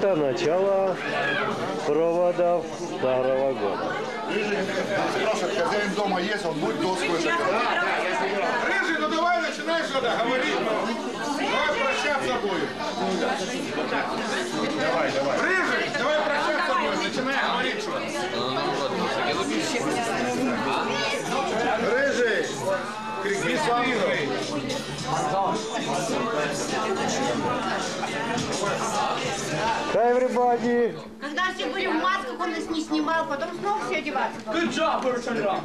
Это начало проводов Старого года. Спрашивает, хозяин дома есть, он будет доску это Рыжий, ну давай начинай что-то говорить. ну. Давай прощаться будем. Давай, давай. Рыжий, давай прощаться будем. Начинай говорить что Рыжий, рыжий. Hi everybody! Когда все были в масках, он нас не снимал, потом снова все одеваться. Good job, Bertrand.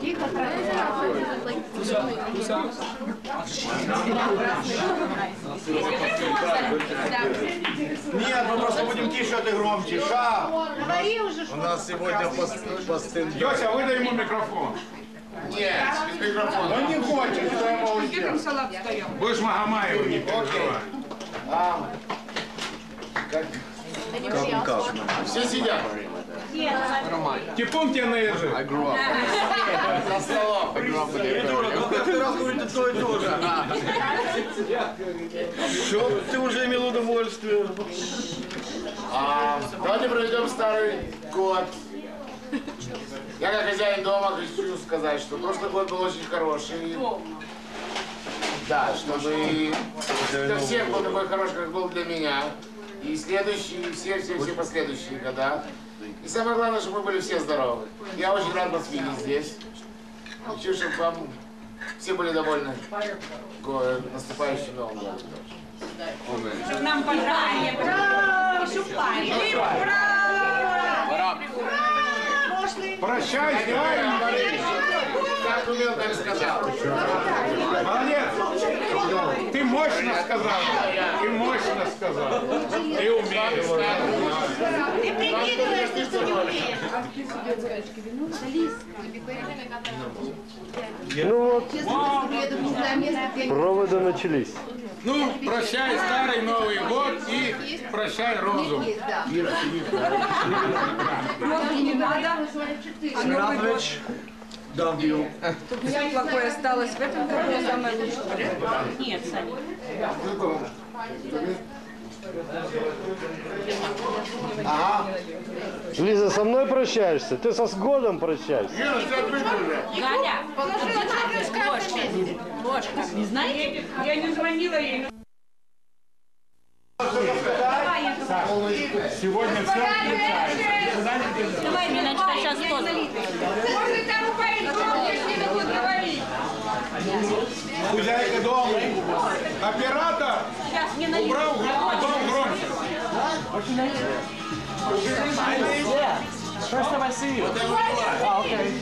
Тихо, Нет, мы просто будем тише, а ты громче. Ша! Говори уже, У что нас сегодня посты. Йося, выдай ему микрофон. Нет, без микрофона. Он не хочет, что я могу сделать. Будешь Магомаеву, не переживай. Все сидят. Типун тебе наезжи. За столом. Каждый раз говорит одно и то же. Все, ты уже имел удовольствие. А, давайте проведем старый год. Я как хозяин дома хочу сказать, что прошлый год был очень хороший. Да, чтобы для всех был такой хороший, как был для меня. И следующие, все, все, все последующие года. И самое главное, чтобы мы были все здоровы. Я очень рад вас видеть здесь. Хочу, чтобы вам все были довольны наступающим Новым годом. Нам пожарили. Браво! Шупарили. Браво! Прощай, правильно, Борис. Как умел, так сказал. Молодец. Ты мощно сказал. Ты мощно сказал. Ты умеешь. ты прикидываешься, что не умеешь. Ну вот, проводы начались. Ну, прощай старый Новый год и прощай розу. Саратович, дам вью. Все плохое осталось в этом году, а самое лучшее. Нет, Саня. Лиза, со мной прощаешься? Ты со с годом прощаешься? Юра, все открыто уже. Галя, ложка. Ложка. Не знаете? Я не звонила ей. Сегодня все Давай, мне начинай сейчас тост. Хозяйка дома. Оператор Сейчас мне налить. убрал, убрал громче. First time I see you. Oh, okay.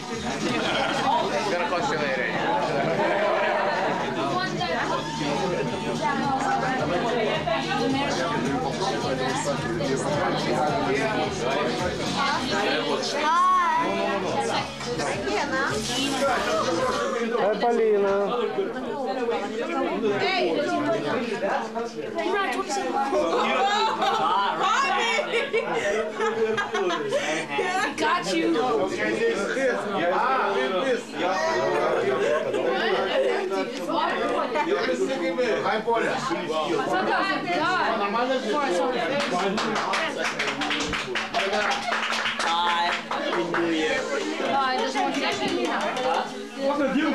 Ай, Полина. Got you. fucking I just want to be What's the deal?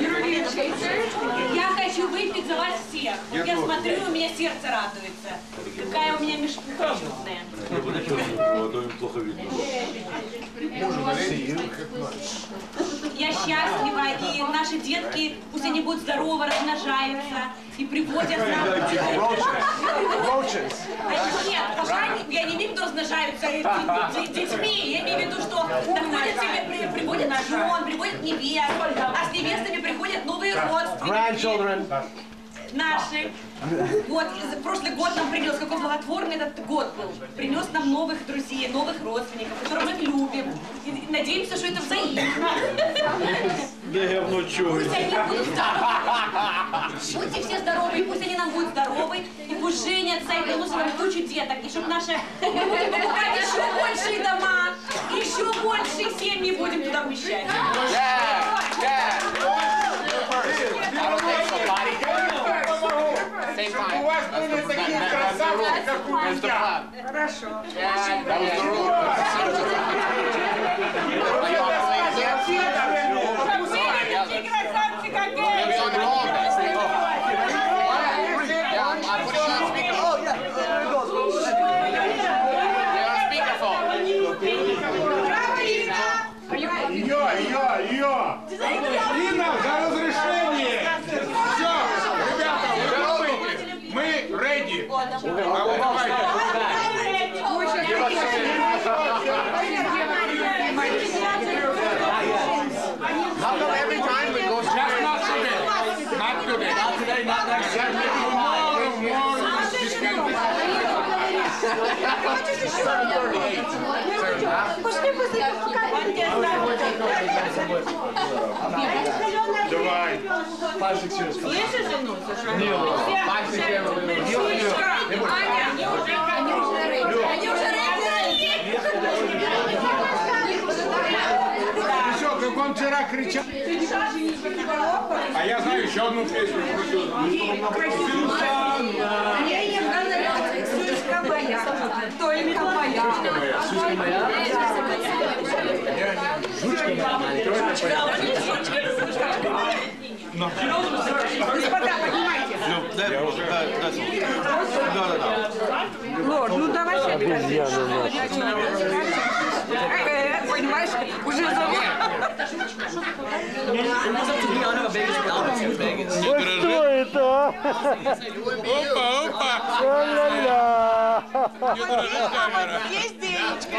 You Я хочу выпить за вас всех. Вот я смотрю, у меня сердце радуется. Какая у меня мешка чудная. Я счастлива, и наши детки, пусть они будут здоровы, размножаются и приводят нам... А нет, пока я не имею в виду размножаются детьми, я имею в виду, что находят себе, при- приводят жен, приводят невест, а с невестами приходят новые родственники. Наши. Вот, и прошлый год нам принес, какой благотворный этот год был. Принес нам новых друзей, новых родственников, которых мы любим. И надеемся, что это взаимно. Да я в ночь Пусть они будут здоровы. Будьте все здоровы, и пусть они нам будут здоровы, и пусть женятся, и приносят нам кучу деток, и чтобы наши мы будем покупать еще большие дома, еще большие семьи будем туда вмещать. Йо, Давай. Все, как он вчера кричал. А я знаю еще одну песню. Только моя. Господа, поднимайте. Лорд, ну давай себе Обезьяны Э, Понимаешь, уже зовут. Ой, что это? Опа, опа. Ла-ла-ла. Есть денежка.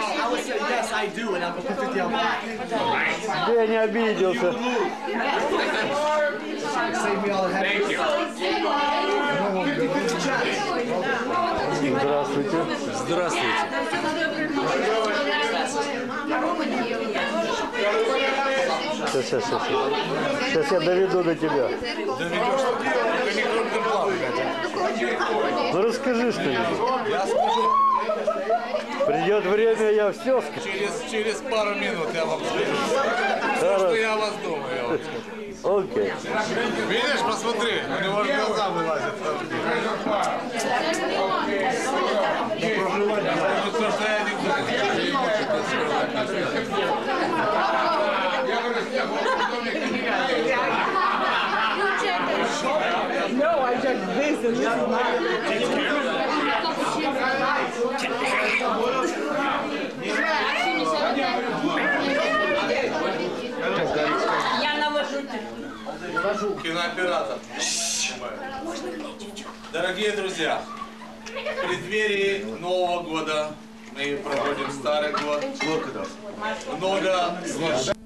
Yes, I do, and I'm Сейчас, сейчас, сейчас. Сейчас я доведу до тебя. Ну расскажи что-нибудь. Я скажу, Придет время, я все скажу. через, через пару минут я вам скажу. Все, что я о вас думаю, я вам скажу. Окей. Видишь, посмотри, у него аж глаза вылазят. Что я не знаю. No, I just this and this is my. Я навожу. Кинооператор. Дорогие друзья, в преддверии Нового года мы проводим Старый год. Много свершений.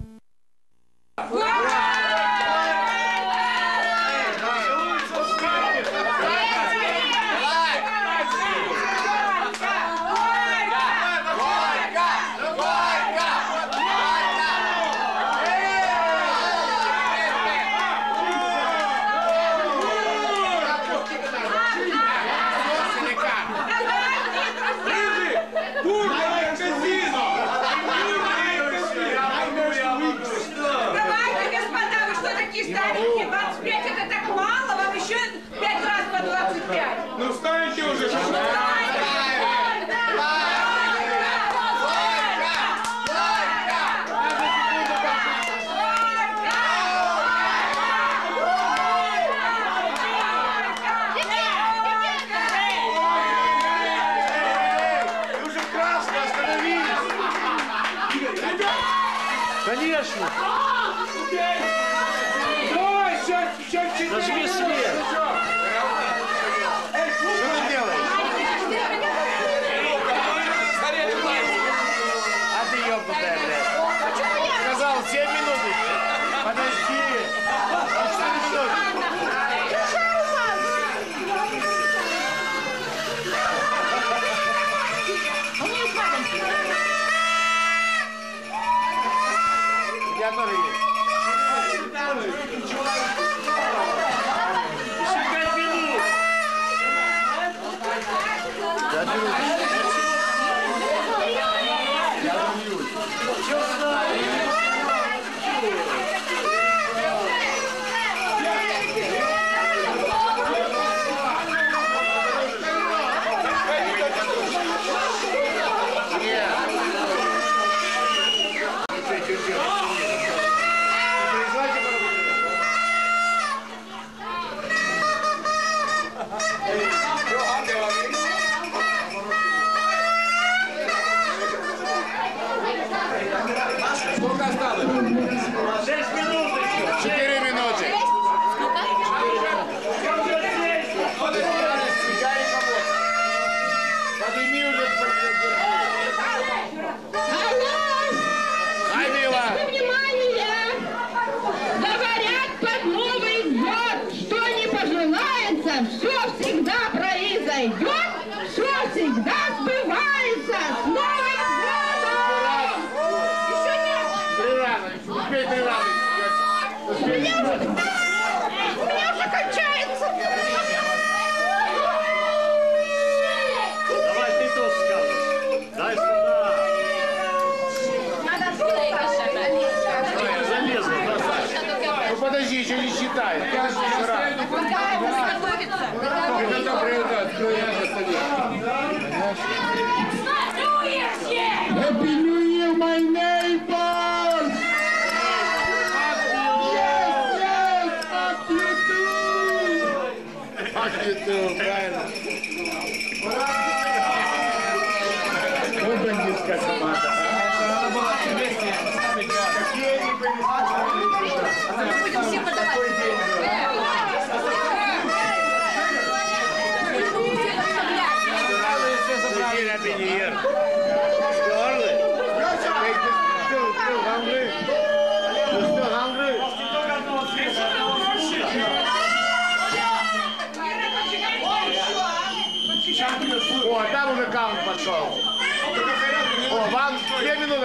Yeah.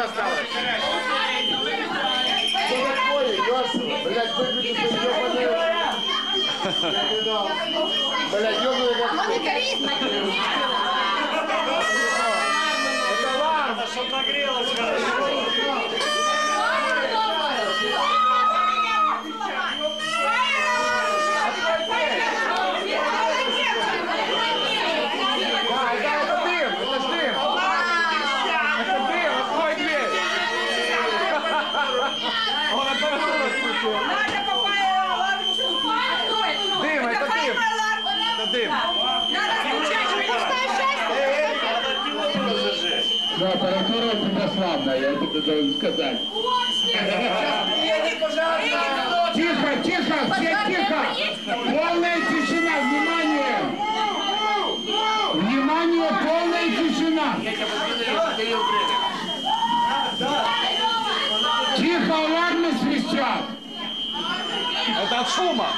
осталось? Что такое, Ёрсова? Блядь, выглядит, что ёбаная... Блядь, ёбаная как... должен сказать. Тихо, тихо, все тихо. Полная тишина, внимание. Внимание, полная тишина. Тихо, ладно, свистят. Это от шума.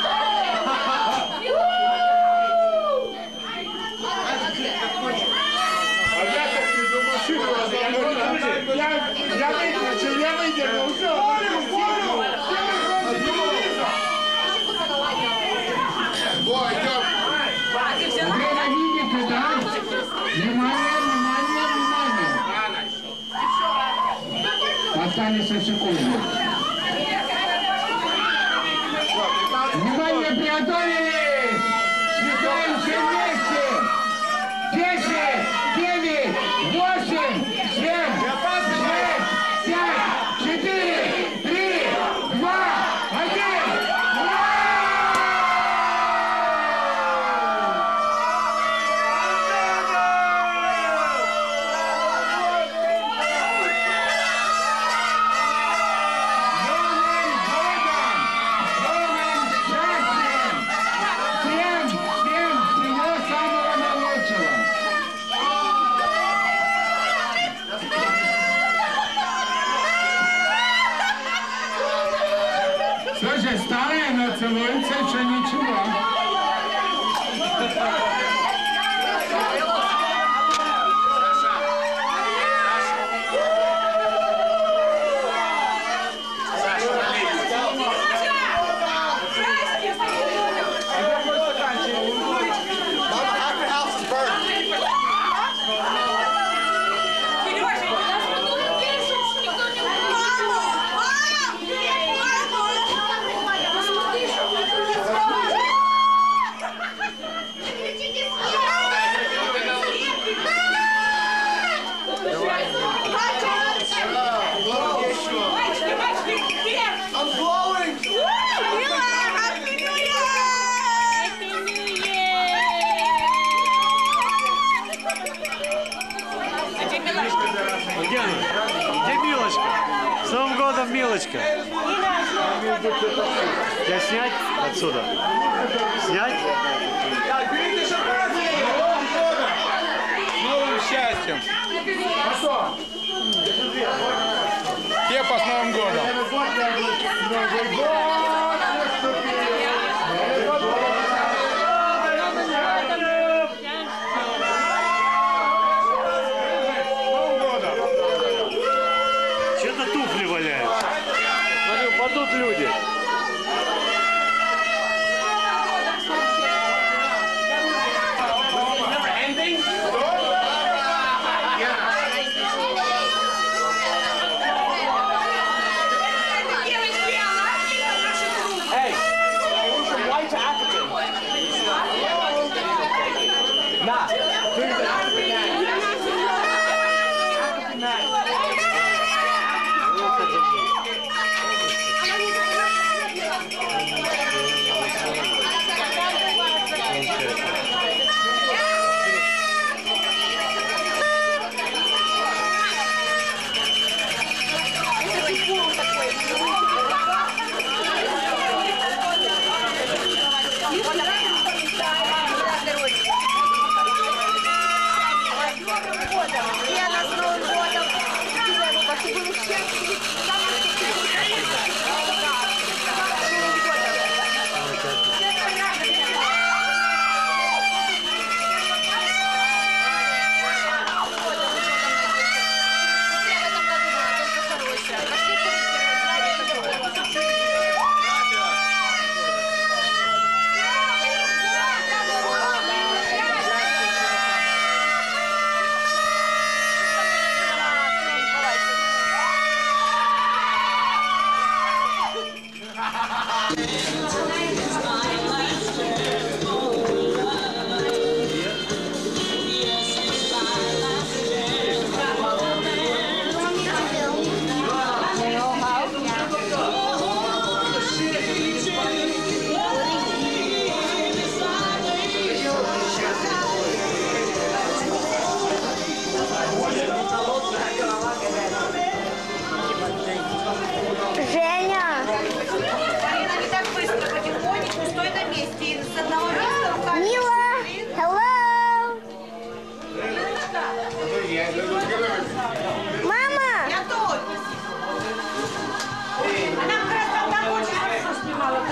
люди.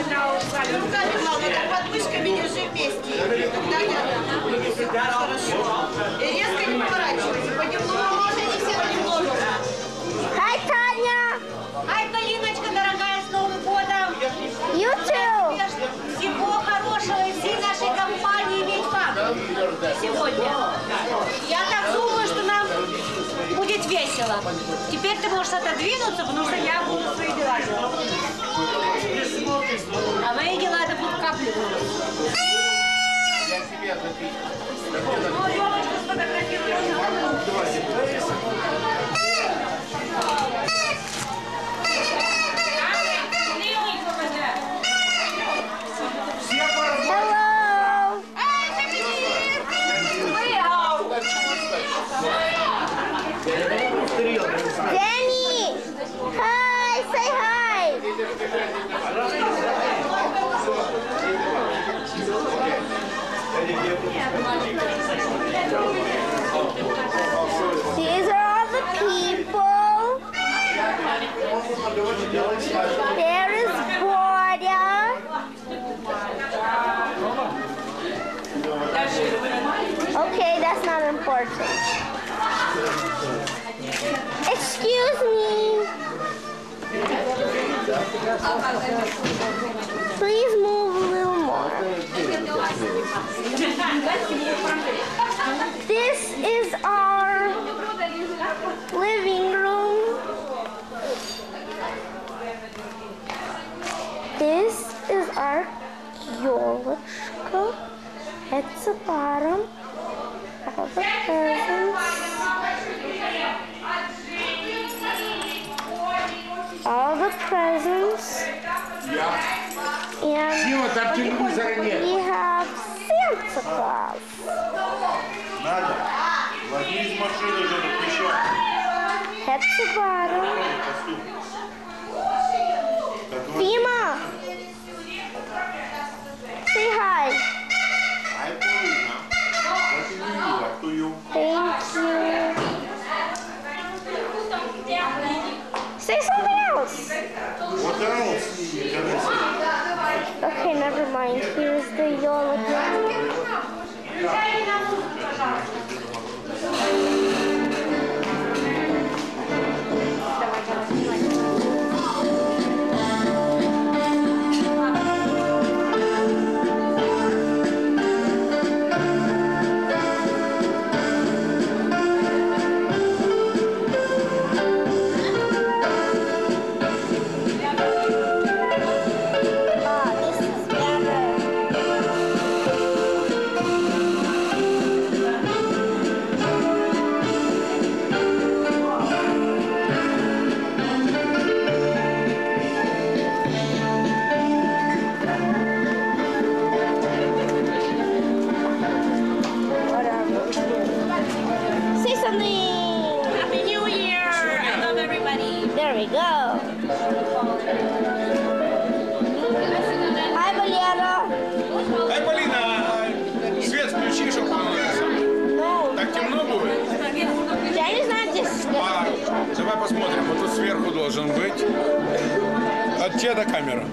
Снимала, когда руками. Руками мало, так под мышками держи вместе. Тогда я... Хорошо. И резко не поворачивайся. Понемногу, можете все понемногу. hi Таня. Ай, Галиночка, дорогая, с Новым годом! Too. Всего хорошего и всей нашей компании иметь вам сегодня. Я так думаю, что нам будет весело. Теперь ты можешь отодвинуться, потому что я буду свои дела делать. А мои дела это будут капли. Я тебе записываю. Ну, елочку сфотографируем. There is Border. Okay, that's not important. Excuse me. Please move a little more. This is our This is our елочка. It's the bottom. All the presents. All the presents. And Дима, там телевизора нет. we have Santa Claus. Надя, возьми из машины уже этот мешок. At the bottom. 别嘛 камера?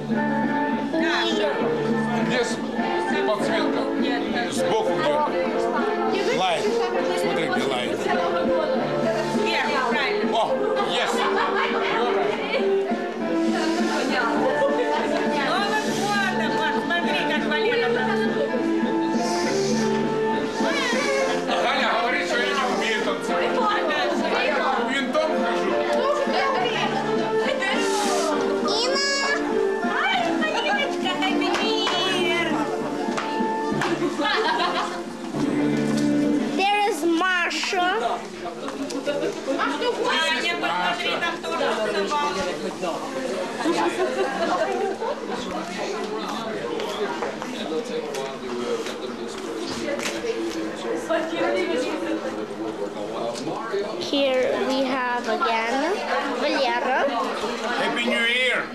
Где с- подсветка? Сбоку где лайт. Here we have again Valera. Happy New Year!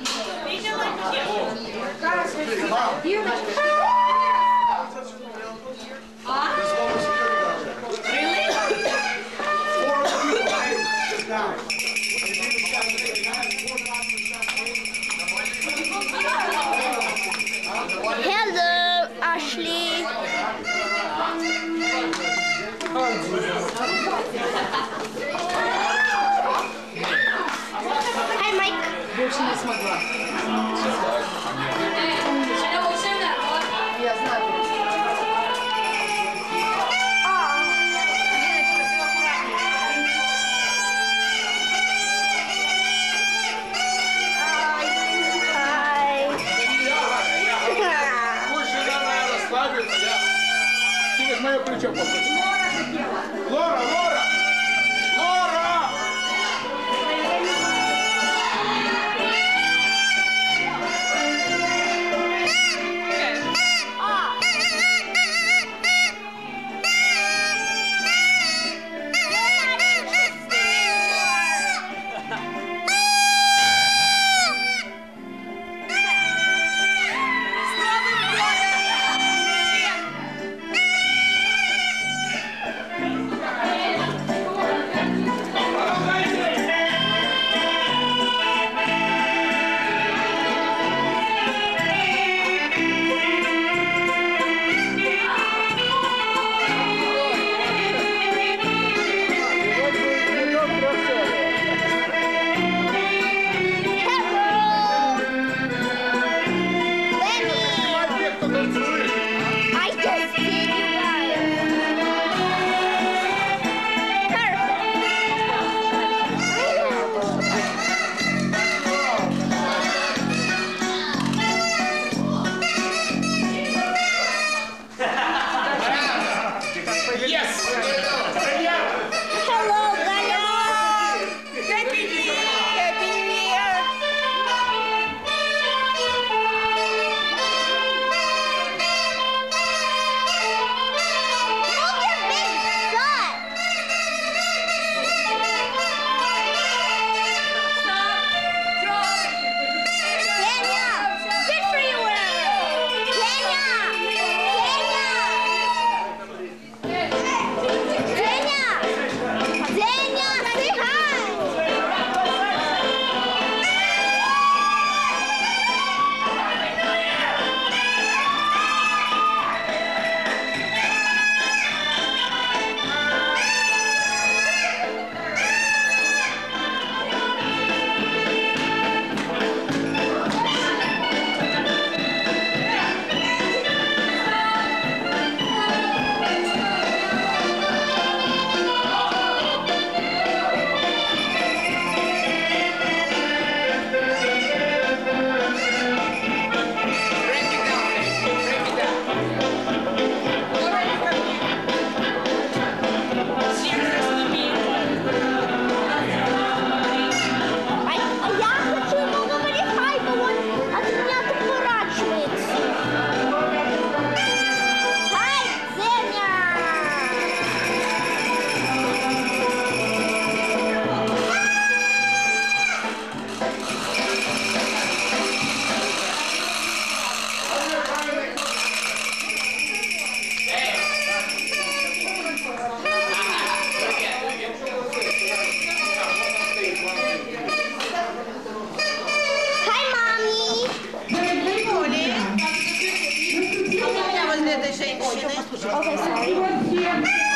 Professor.